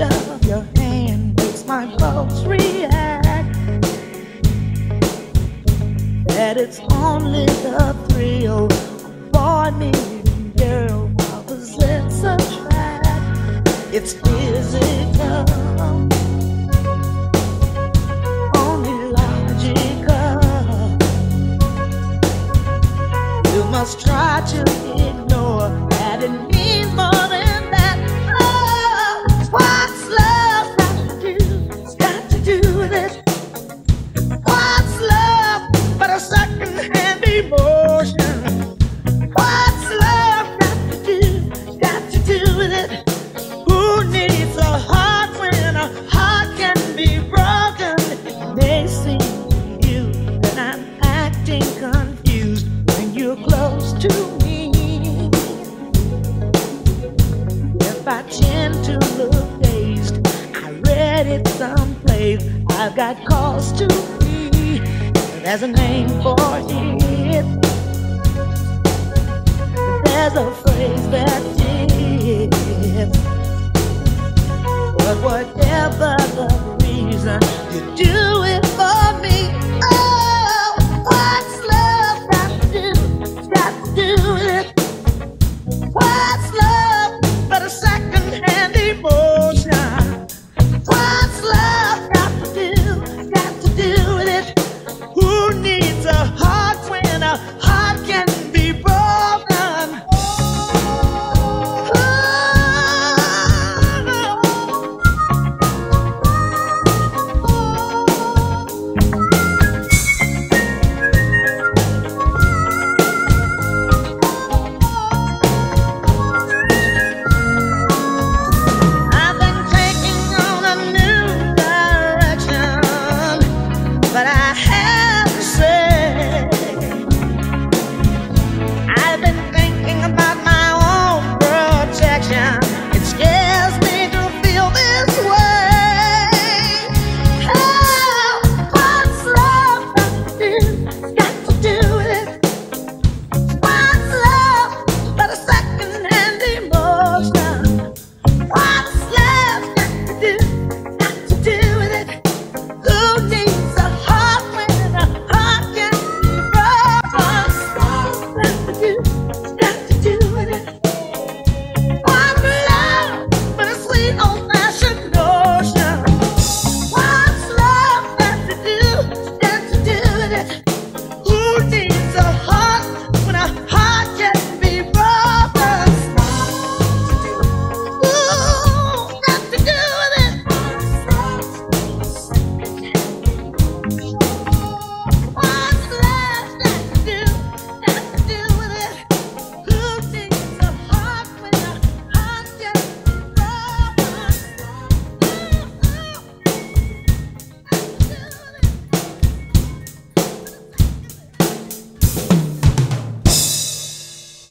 of your hand makes my pulse react. That it's only thrill boy meeting girl. It's physical, only logical. You must try to ignore that it means more I tend to look dazed, I read it someplace. I've got cause to be. There's a name for it. There's a